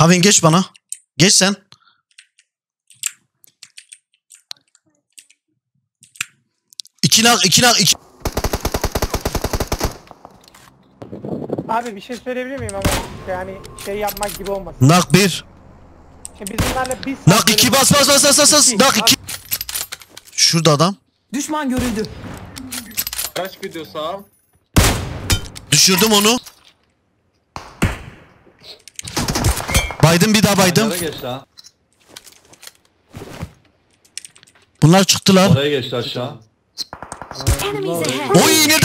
Kavin geç bana. Geç sen. İki nak, iki nak, iki. Abi bir şey söyleyebilir miyim ama yani şey yapmak gibi olmasın. Nak bir. Şimdi biz bunlarla bir saat Nak iki bas bas bas bas bas. bas. Nak iki. Şurada adam. Düşman görüldü. Kaç video sağ? Düşürdüm onu. Baydım bir daha baydım. Oraya geçti ha. Bunlar çıktılar. Oraya geçti aşağı. Enemies ahead! Oy yine.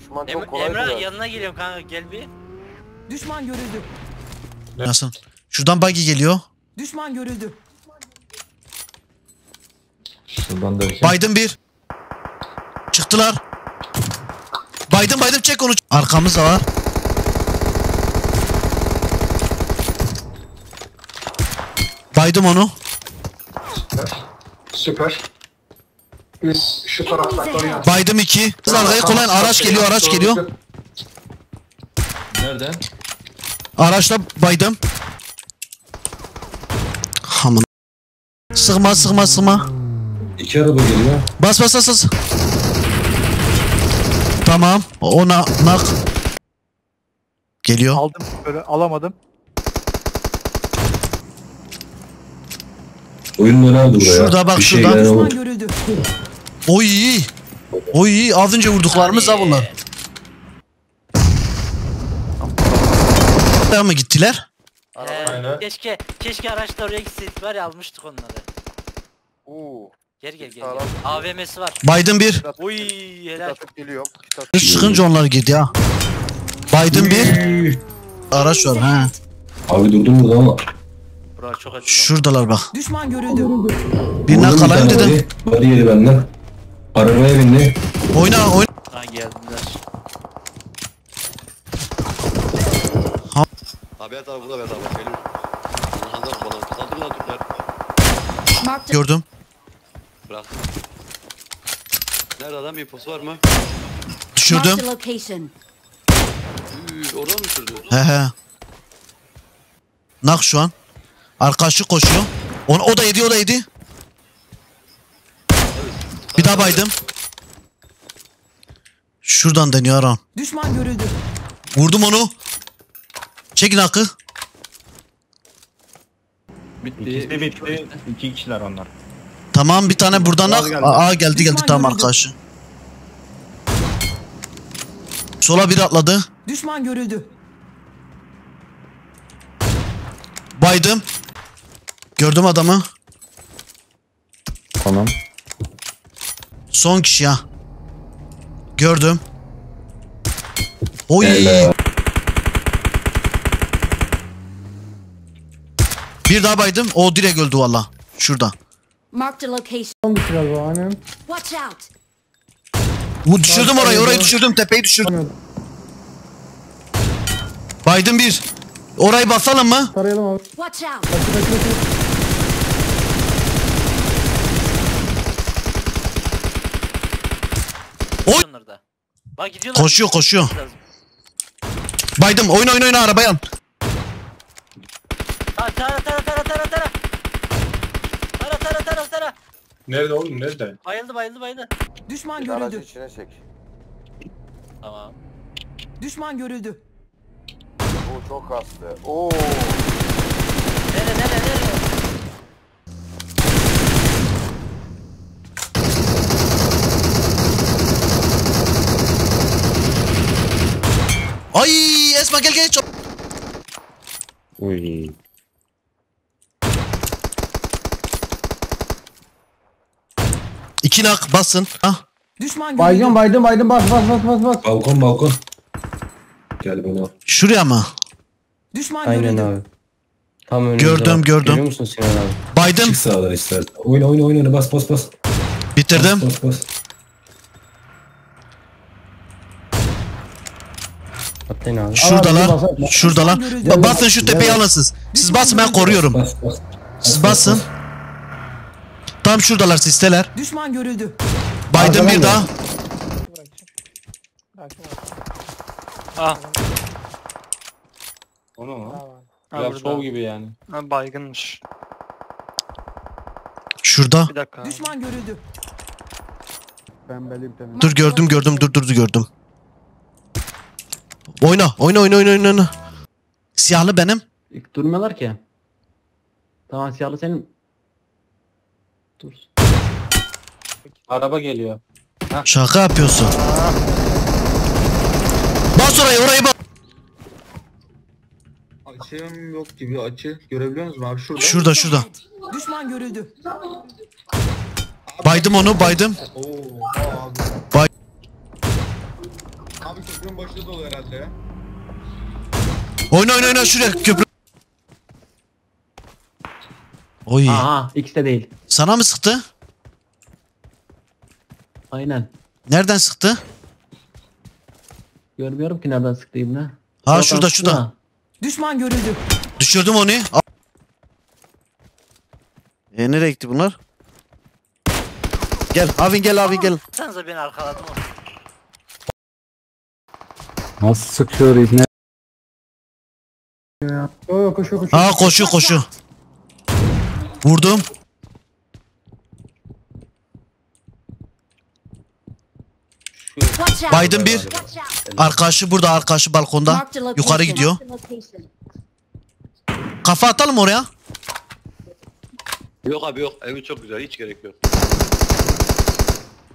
Düşman Em çok kolay Emrah vuruyor. yanına geliyorum kanka gel bir. Düşman görüldü. Nasıl? Şuradan buggy geliyor. Düşman görüldü. Şuradan derken. Baydım bir. Çıktılar. Baydım baydım çek onu. Arkamızda var. Baydım onu. Süper. Biz şu taraftan oraya. Baydım iki. Kız arkaya kolayın araç geliyor araç geliyor. Nereden? Araçla baydım. Hamın. Sıkma sıkma sıkma. İki araba geliyor. Bas bas bas bas. Tamam. Ona nak. Geliyor. Aldım böyle alamadım. Oyun ne oldu buraya? Şurada bak, Bir şey şurada. gelen Düşman olur. görüldü. Oy iyi. Oy iyi. Az önce vurduklarımız da bunlar. Nereye mı gittiler? Aynen. keşke keşke araçla oraya gitseydik var ya almıştık onları. Uuu. Gel gel gel. AVM'si var. Baydım bir. Oy helal. geliyorum. Kız çıkınca onlar gidiyor. ha. Baydım bir. Araç var ha. Abi durdum burada ama. Bura çok acı. Şuradalar bak. Düşman görüldü. Birine Vurdum bir kalayım dedim. Body yedi benden. Arabaya bindi. Oyna oyna. Ha geldiler. Abi evet abi burada evet abi geliyor. Hazır bana. Saldırın lan Türkler. Gördüm. Bırak. Nerede adam infosu var mı? Düşürdüm. Üü, oradan mı sürdü? He he. Nak şu an. Arkadaşı koşuyor. O, o da yedi o da yedi. Bir daha baydım. Şuradan deniyor Aran. Düşman görüldü. Vurdum onu. Çekin hakkı. İkisi bitti. İki kişiler onlar. Tamam bir tane buradan geldi. Aa geldi geldi Düşman tamam görüldü. arkadaşı. Sola bir atladı. Düşman görüldü. Baydım. Gördüm adamı. Tamam. Son kişi ya. Gördüm. Oy. Helal. Bir daha baydım. O direkt öldü valla. Şurada. Marked a location. Watch out! Bu düşürdüm orayı. Orayı düşürdüm. Tepeyi düşürdüm. Baydım bir. Orayı basalım mı? Watch out! Oy. Onları da. Bak gidiyorlar. Koşuyor, koşuyor. Baydım. Oyna oyna oyna arabaya al. Ha tara tara tara tara tara. Tara tara tara tara. Nerede oğlum nerede? Bayıldı bayıldı bayıldı. Düşman Bir aracın görüldü. içine çek. Tamam. Düşman görüldü. Oo çok kastı. Oo. Nere nere nere? Ay Esma gel gel. Çok... Uy. İki nak basın. Ah. Düşman görüldü. baydım baydım bas bas bas bas bas. Balkon balkon. Gel bana. Şuraya mı? Düşman görüldü. Tam önünde. Gördüm, gördüm. Görüyor musun Sinan abi? Baydım. Çık sağdan istersen. Oyna oyna oyna bas bas bas. Bitirdim. Bas bas. Atlayın abi. Şuradalar. Şuradalar. Ba- Basın şu tepeyi alın siz. Siz basın ben koruyorum. Bas bas. Siz basın. Tam şuradalar sisteler. Düşman görüldü. Baydım bir daha. Ah. Onu mu? Burada. şov gibi yani. Ha, baygınmış. Şurada. Bir dakika. Düşman görüldü. Dur gördüm gördüm dur dur dur, gördüm. Oyna oyna oyna oyna oyna, oyna. Siyahlı benim. Durmuyorlar ki. Tamam siyahlı senin. Dur. Araba geliyor. Şaka yapıyorsun. Bas orayı orayı bas. Açığım yok gibi açı. Görebiliyor musun abi? Şurada. Şurada şurada. Düşman görüldü. Baydım onu baydım. Oo, abi. Bay- Abi köprünün başında dolu herhalde ya. Oyna oyna oyna şuraya köprü. Oy. Aha ikisi de değil. Sana mı sıktı? Aynen. Nereden sıktı? Görmüyorum ki nereden sıktığım ne. Ha Yok, şurada şurada. Düşman görüldü. Düşürdüm onu. E nereye gitti bunlar? Gel Avin gel Avin gel. Sanıza beni arkaladın mı? Nasıl sıkıyor ibne? Ha koşuyor koşuyor. Vurdum. Watch out. Baydım bir. Arkadaşı burada arkadaşı balkonda. Marked a location. Yukarı gidiyor. Kafa atalım oraya. Yok abi yok. Evi çok güzel. Hiç gerek yok.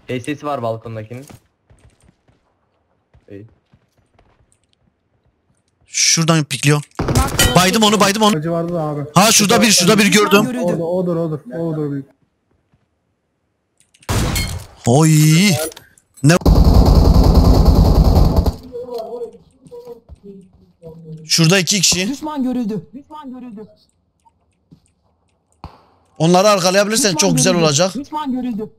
sesi var balkondakinin. İyi. Şuradan pikliyor. Baydım onu baydım onu. Ha şurada bir şurada bir gördüm. görüldü. Oy. Ne? Şurada iki kişi. Düşman görüldü. Düşman görüldü. Onları arkalayabilirsen Düşman çok güzel görüldü. olacak. Düşman görüldü.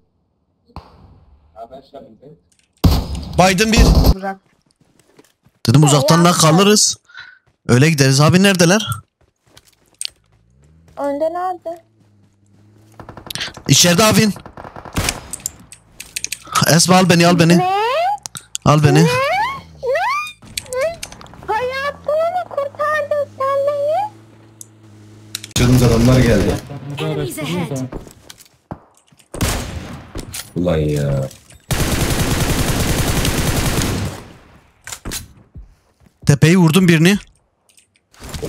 Baydım bir. Dedim uzaktan da kalırız. Öyle gideriz. Abi neredeler? Önde nerede? İçeride abin. Esma al beni al beni. Al beni. Hayatımı kurtardın sen beni. Çılgın adamlar geldi. Enemies ahead. Ulan ya. Tepeyi vurdum birini.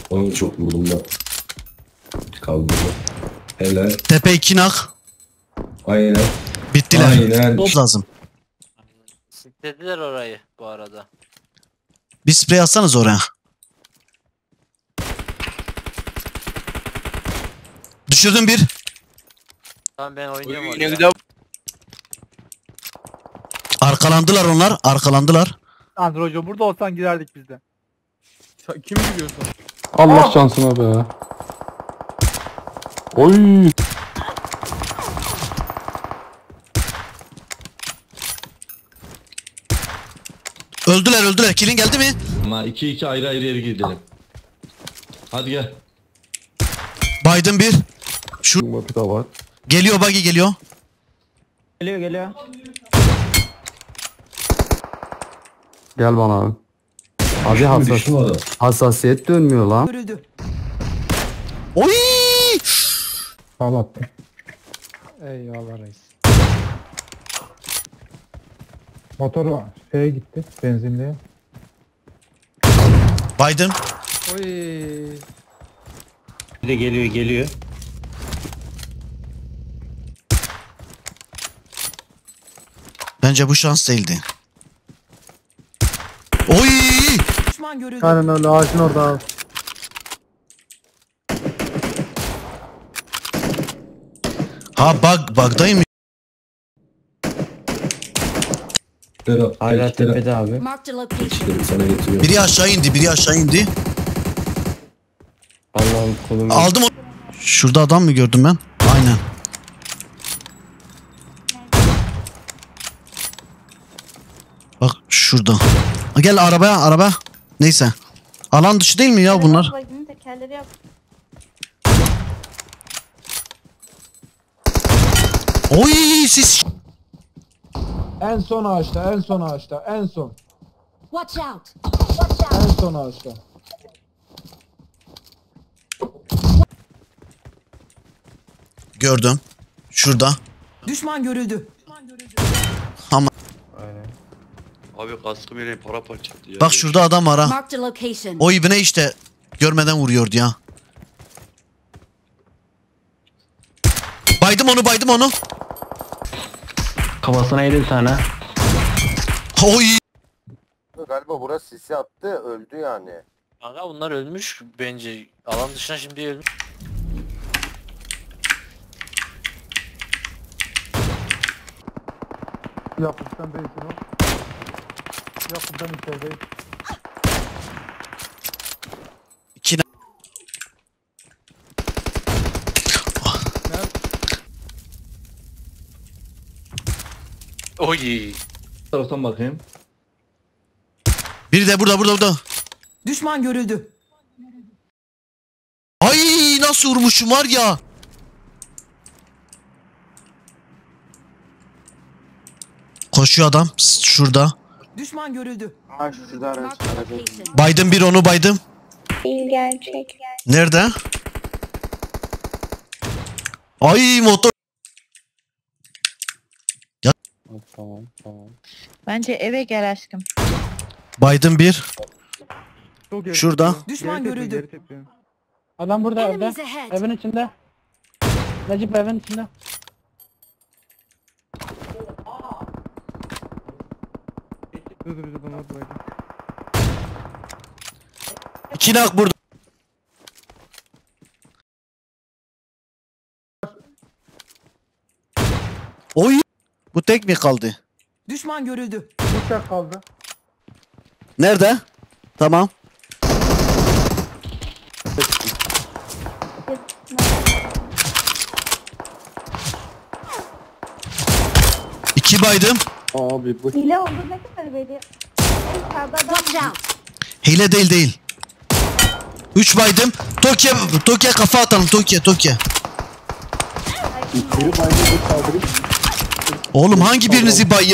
Onu çok vurdum da. Kaldırdı. Helal. Tepe iki nak. Aynen. Bittiler. Aynen. Top lazım. Dediler orayı bu arada. Bir sprey atsanız oraya. Düşürdüm bir. Tamam ben oynuyorum orada. Arkalandılar onlar. Arkalandılar. Androjo burada olsan giderdik biz de. Kim biliyorsun? Allah şansına be. Oy. Öldüler öldüler. Kilin geldi mi? Ama iki iki ayrı ayrı yere gidelim. Hadi gel. Baydım bir. Şu daha var. geliyor buggy geliyor. Geliyor geliyor. Gel bana abi. Abi hassas, düştü mü adam? hassasiyet dönmüyor lan. Görüldü. Oy! Eyvallah reis. Motor şeye gitti benzinliğe. Baydım. Oy. Bir de geliyor geliyor. Bence bu şans değildi. Oy! Düşman görüldü. Aynen öyle ağacın orada abi. Ha bug bug'dayım. Berat. Hala Berat. tepede abi. Marked a location. İşte sana getiriyorum. Biri aşağı indi, biri aşağı indi. Allah'ım kolum. Aldım onu. Şurada adam mı gördüm ben? Aynen. Bak şurada. Gel arabaya araba. Neyse. Alan dışı değil mi ya bunlar? Oy siz En son ağaçta, en son ağaçta, en son. Watch out. Watch out. En son ağaçta. Gördüm. Şurada. Düşman görüldü. Abi kaskı bile para parçaladı ya. bak şurada adam var ha. Marked a location. O ibne işte görmeden vuruyordu ya. Baydım onu baydım onu. Kafasına yedi bir tane. Oy. Galiba burası sisi attı öldü yani. Kanka bunlar ölmüş bence. Alan dışına şimdi ölmüş. Yakup'tan değilsin o. İçerideyim. İki Oy. Taraftan bakayım. Biri de burada burada burada. Düşman görüldü. Ay nasıl vurmuşum var ya. Koşuyor adam şurada. Düşman görüldü. Ha şurada araç. Baydım bir onu baydım. Değil gerçek. Nerede? Ay motor. Tamam tamam. Bence eve gel aşkım. Baydım bir. Şurada. Düşman görüldü. Adam burada evde. Evin içinde. Necip evin içinde. Dur dur dur bana atmayın. İki nak burada. Oy. Bu tek mi kaldı? Düşman görüldü. Bıçak kaldı. Nerede? Tamam. İki baydım. Abi bu Hile oldu ne kadar veriyor? Sağda adam. Hile değil değil. Üç baydım. Tokyo, Tokyo kafa atalım. Tokyo, Tokyo. Oğlum hangi birinizi bay